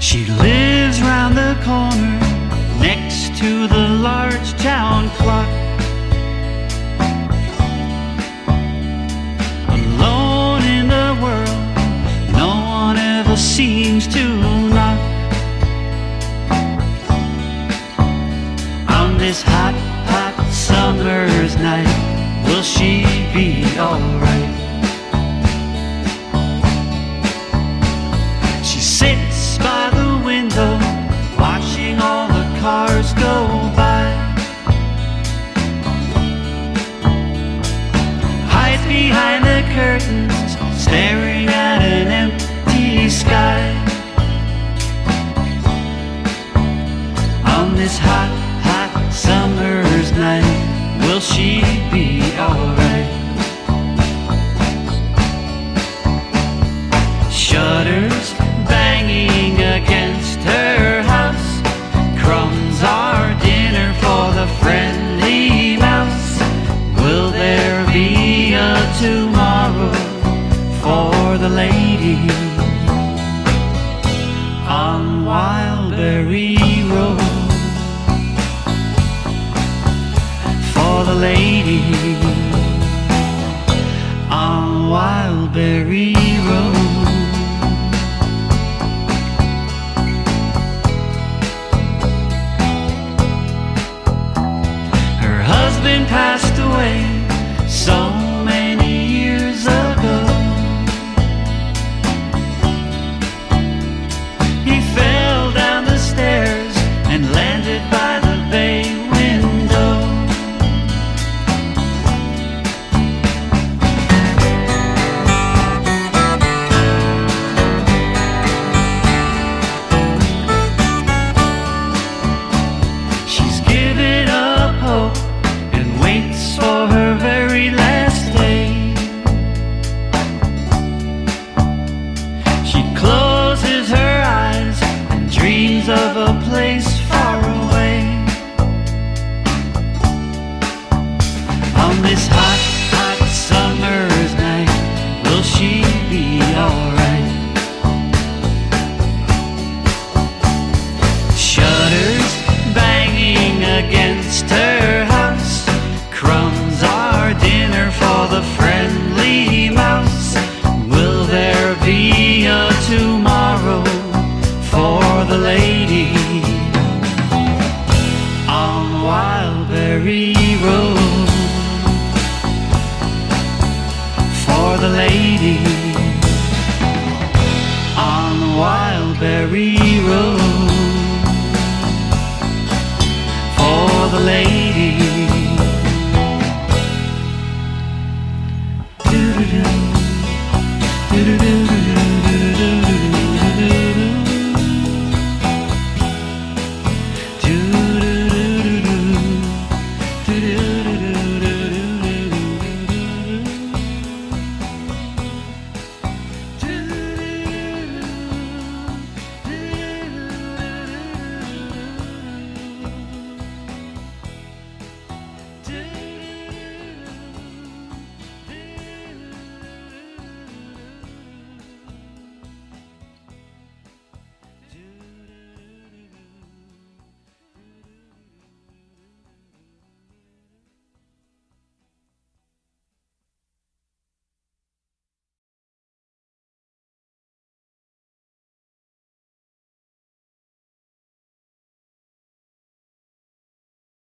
She lives round the corner next to the large town clock. Alone in the world, no one ever seems to knock. On this hot summer's night, will she be alright? She sits by the window, watching all the cars go by. Hides behind the curtains, staring at an empty sky. On this hot, on Wildberry Road? For the lady on Wildberry be alright? Shutters banging against her house. Crumbs are dinner for the friendly mouse. Will there be a tomorrow for the lady on Wildberry Road? For the lady Wildberry Road for the lady. Do-do-do, do-do-do-do-do.